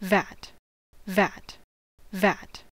vat, vat, vat.